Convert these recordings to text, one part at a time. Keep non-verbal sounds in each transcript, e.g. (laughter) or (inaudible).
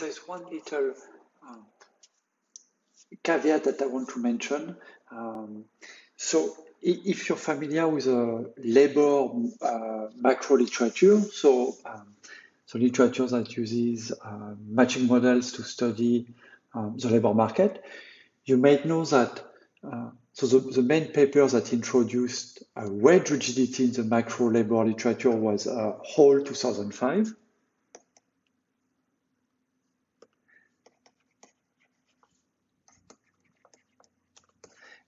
there's one little um, caveat that I want to mention. Um, so if you're familiar with a labor uh, macro literature, so um, so literature that uses uh, matching models to study um, the labor market, you might know that uh, so the, the main paper that introduced uh, wage rigidity in the macro labor literature was uh, Hall 2005.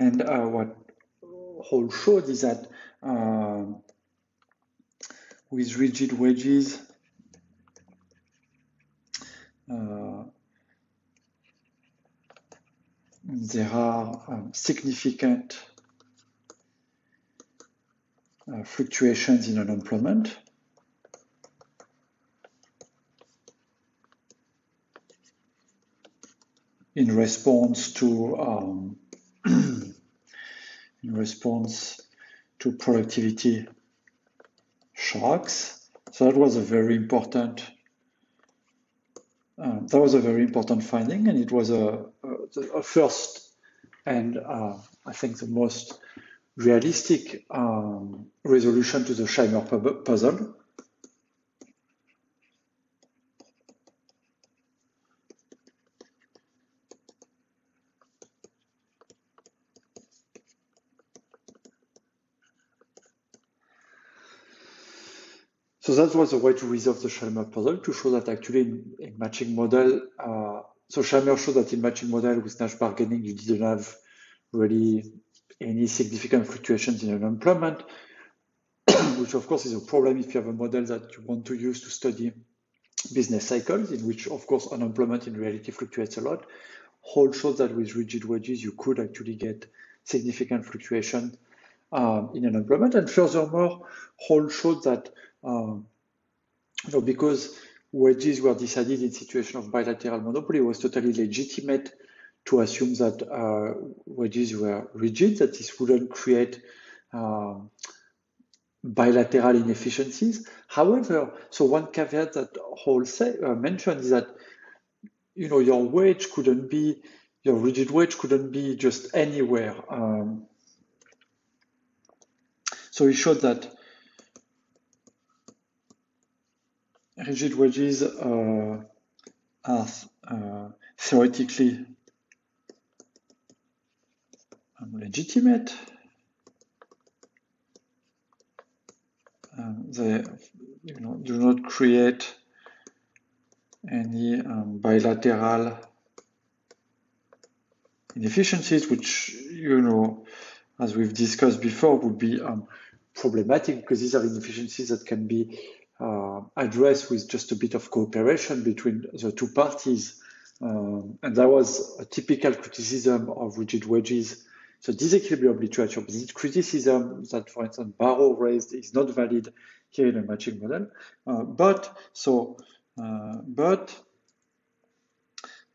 And uh, what Hall showed is that uh, with rigid wages, uh, there are um, significant uh, fluctuations in unemployment. in response to um, (clears throat) response to productivity shocks. So that was a very important uh, that was a very important finding, and it was a, a, a first and uh, I think the most realistic um, resolution to the Shimer puzzle. So that was a way to resolve the Shimer puzzle to show that actually in, in matching model, uh, so Shimer showed that in matching model with Nash bargaining, you didn't have really any significant fluctuations in unemployment, (clears throat) which of course is a problem if you have a model that you want to use to study business cycles, in which of course unemployment in reality fluctuates a lot. Hall showed that with rigid wages, you could actually get significant fluctuation um, in unemployment. And furthermore, Hall showed that um, you know, because wages were decided in situation of bilateral monopoly, it was totally legitimate to assume that uh, wages were rigid, that this wouldn't create uh, bilateral inefficiencies. However, so one caveat that Hall say, uh, mentioned is that you know your wage couldn't be your rigid wage couldn't be just anywhere. Um, so he showed that rigid wages uh, are uh, theoretically legitimate. Um, they you know, do not create any um, bilateral inefficiencies, which, you know, as we've discussed before, would be um, problematic because these are inefficiencies that can be uh, addressed with just a bit of cooperation between the two parties. Um, and that was a typical criticism of rigid wages. So disequilibrium literature, this criticism that, for instance, Barro raised is not valid here in a matching model. Uh, but so, uh, but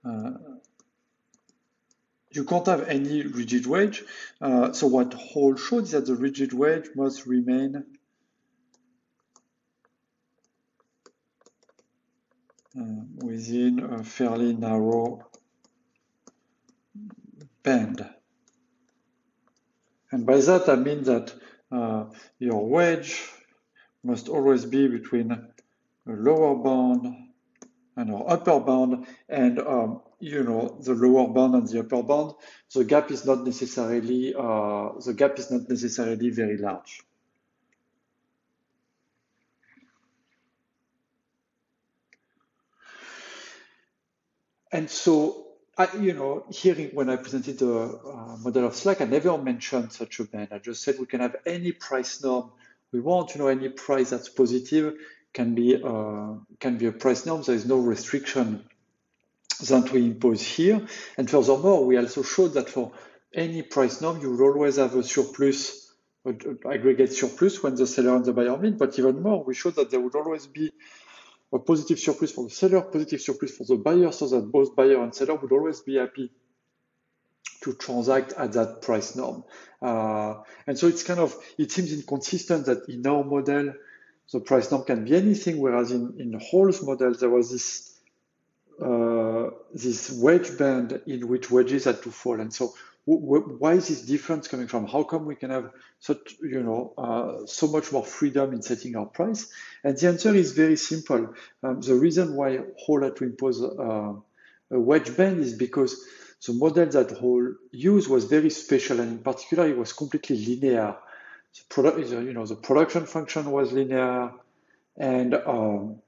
uh, you can't have any rigid wage. Uh, so what Hall showed is that the rigid wage must remain within a fairly narrow band. And by that I mean that uh, your wage must always be between a lower bound and our upper bound and um, you know the lower bound and the upper bound the gap is not necessarily uh, the gap is not necessarily very large and so I, you know, hearing when I presented the uh, model of Slack, I never mentioned such a band. I just said we can have any price norm we want. You know, any price that's positive can be uh, can be a price norm. There is no restriction that we impose here. And furthermore, we also showed that for any price norm, you will always have a surplus, an aggregate surplus when the seller and the buyer meet. But even more, we showed that there would always be a positive surplus for the seller, positive surplus for the buyer, so that both buyer and seller would always be happy to transact at that price norm. Uh, and so it's kind of, it seems inconsistent that in our model, the price norm can be anything, whereas in, in Hall's model, there was this uh, this wedge band in which wedges had to fall. And so why is this difference coming from? How come we can have such, you know, uh, so much more freedom in setting our price? And the answer is very simple. Um, the reason why Hall had to impose uh, a wedge band is because the model that Hall used was very special, and in particular, it was completely linear. The product, you know, the production function was linear, and um,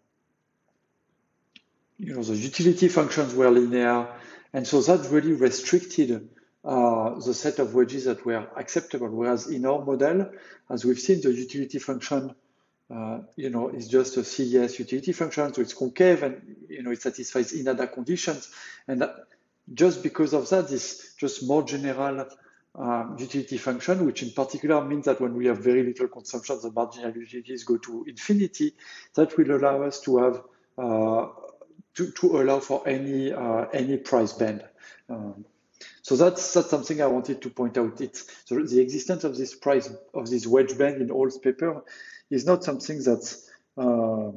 you know the utility functions were linear, and so that really restricted uh, the set of wedges that were acceptable. Whereas in our model, as we've seen, the utility function, uh, you know, is just a CES utility function, so it's concave and you know it satisfies Inada conditions. And that, just because of that, this just more general um, utility function, which in particular means that when we have very little consumption, the marginal utilities go to infinity. That will allow us to have uh, to, to allow for any uh, any price band. Um, so that's, that's something I wanted to point out. It's so the existence of this price of this wedge band in Hall's paper is not something that's uh,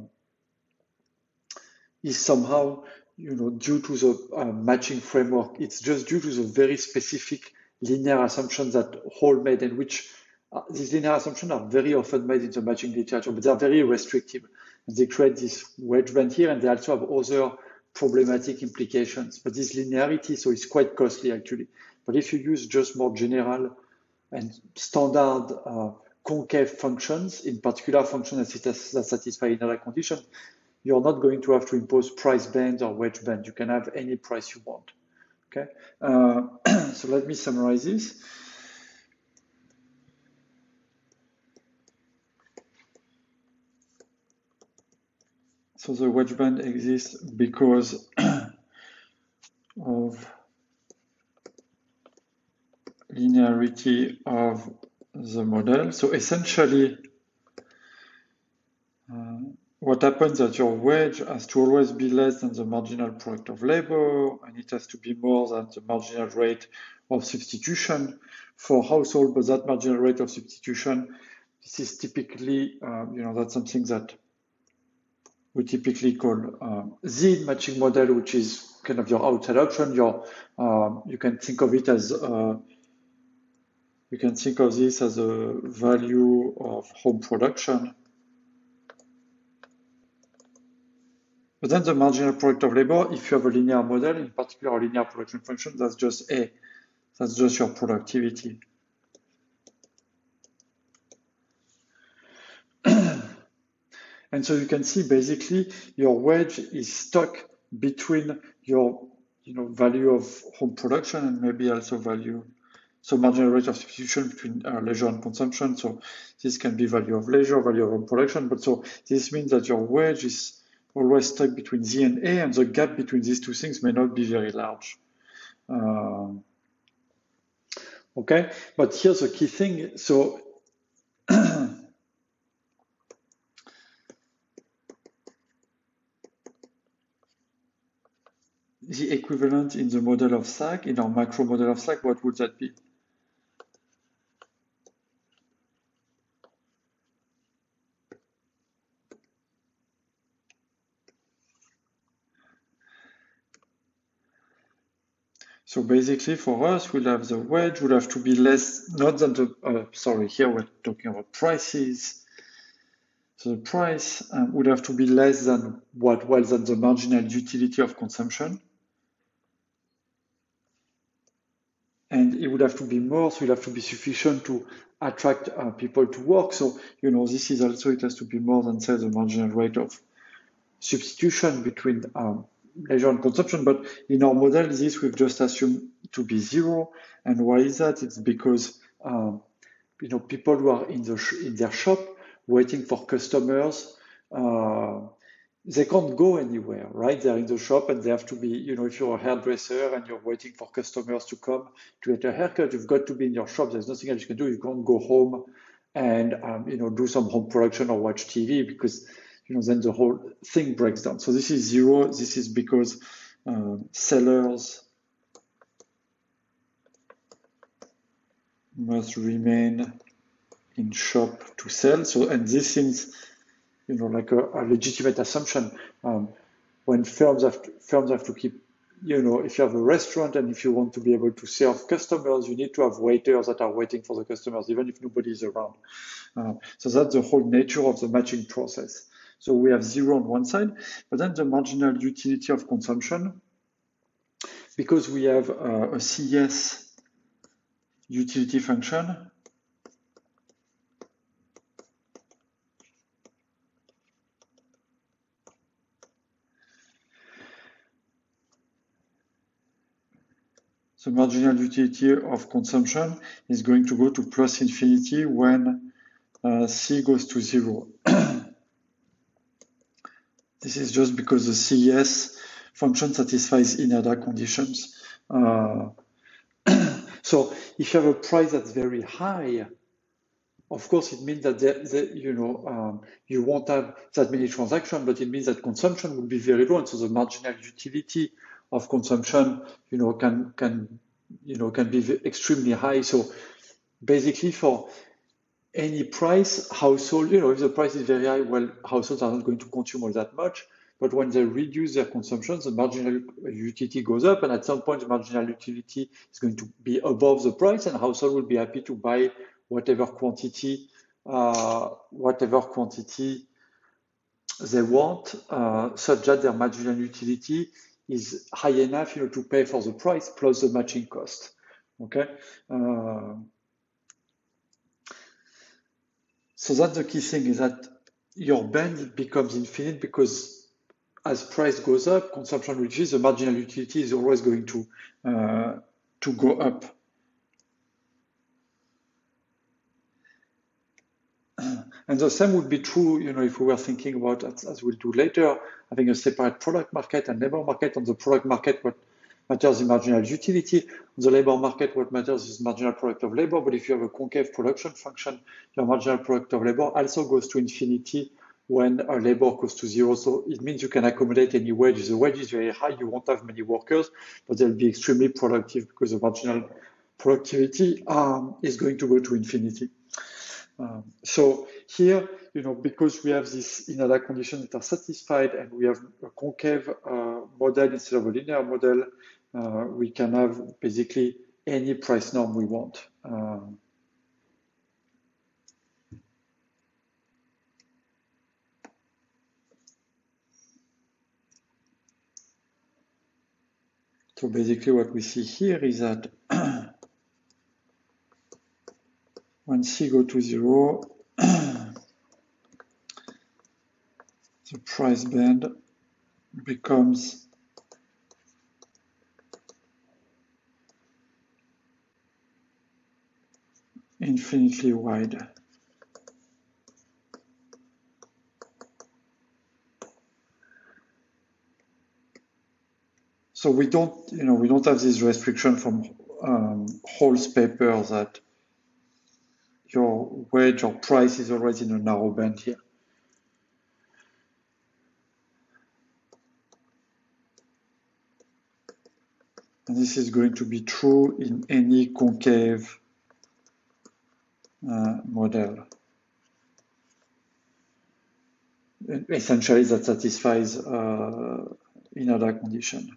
is somehow you know due to the uh, matching framework. It's just due to the very specific linear assumptions that Hall made, and which uh, these linear assumptions are very often made in the matching literature, but they are very restrictive. And they create this wedge band here, and they also have other problematic implications. But this linearity, so it's quite costly actually. But if you use just more general and standard uh, concave functions, in particular functions that, satisfy Inada condition, you're not going to have to impose price bands or wedge bands. You can have any price you want. Okay, uh, (clears throat) so let me summarize this. So the wedge band exists because (clears throat) of linearity of the model. So essentially, uh, what happens that your wedge has to always be less than the marginal product of labor, and it has to be more than the marginal rate of substitution for household, but that marginal rate of substitution, this is typically, uh, you know, that's something that we typically call um, Z matching model, which is kind of your outside option. Your um, you can think of it as uh, you can think of this as a value of home production. But then the marginal product of labor, if you have a linear model, in particular a linear production function, that's just A. That's just your productivity. And so you can see basically your wedge is stuck between your you know, value of home production and maybe also value, so marginal rate of substitution between uh, leisure and consumption. So this can be value of leisure, value of home production. But so this means that your wedge is always stuck between Z and A, and the gap between these two things may not be very large. Uh, okay, but here's the key thing. So (clears throat) the equivalent in the model of SAC, in our macro model of SAC, what would that be? So basically for us, we'll have the wedge would have to be less, not than the, uh, sorry, here we're talking about prices. So the price um, would have to be less than what, well, than the marginal utility of consumption. and it would have to be more, so it have to be sufficient to attract uh, people to work. So, you know, this is also, it has to be more than, say, the marginal rate of substitution between um, leisure and consumption. But in our model, this we've just assumed to be zero. And why is that? It's because, um, you know, people who are in, the in their shop waiting for customers, uh, they can't go anywhere, right? They're in the shop and they have to be, you know, if you're a hairdresser and you're waiting for customers to come to get a haircut, you've got to be in your shop. There's nothing else you can do. You can't go home and, um, you know, do some home production or watch TV because, you know, then the whole thing breaks down. So this is zero. This is because uh, sellers must remain in shop to sell. So, and this things you know, like a, a legitimate assumption. Um, when firms have to, firms have to keep, you know, if you have a restaurant and if you want to be able to serve customers, you need to have waiters that are waiting for the customers, even if nobody is around. Uh, so that's the whole nature of the matching process. So we have zero on one side, but then the marginal utility of consumption, because we have uh, a CES utility function, the marginal utility of consumption is going to go to plus infinity when uh, C goes to zero. (clears throat) this is just because the CES function satisfies Inada conditions. Uh, (clears throat) so if you have a price that's very high, of course, it means that the, the, you know um, you won't have that many transactions, but it means that consumption will be very low, and so the marginal utility of consumption, you know, can can you know can be extremely high. So basically, for any price, household, you know, if the price is very high, well, households are not going to consume all that much. But when they reduce their consumption, the marginal utility goes up, and at some point, the marginal utility is going to be above the price, and household will be happy to buy whatever quantity, uh, whatever quantity they want, uh, such that their marginal utility is high enough you know, to pay for the price plus the matching cost. Okay. Uh, so that's the key thing is that your band becomes infinite because as price goes up, consumption reduces, the marginal utility is always going to uh, to go up. And the same would be true, you know, if we were thinking about, as, as we'll do later, having a separate product market and labor market. On the product market, what matters is marginal utility. On the labor market, what matters is marginal product of labor. But if you have a concave production function, your marginal product of labor also goes to infinity when a labor goes to zero. So it means you can accommodate any wage. If the wage is very high, you won't have many workers, but they'll be extremely productive because the marginal productivity um, is going to go to infinity. Um, so here, you know, because we have these Inada conditions that are satisfied and we have a concave uh, model instead of a linear model, uh, we can have basically any price norm we want. Um, so basically what we see here is that when C go to zero, (clears throat) the price band becomes infinitely wide. So we don't, you know, we don't have this restriction from um, Hall's paper that your wage or price is always in a narrow band here. And this is going to be true in any concave uh, model. Essentially, that satisfies uh, Inada condition.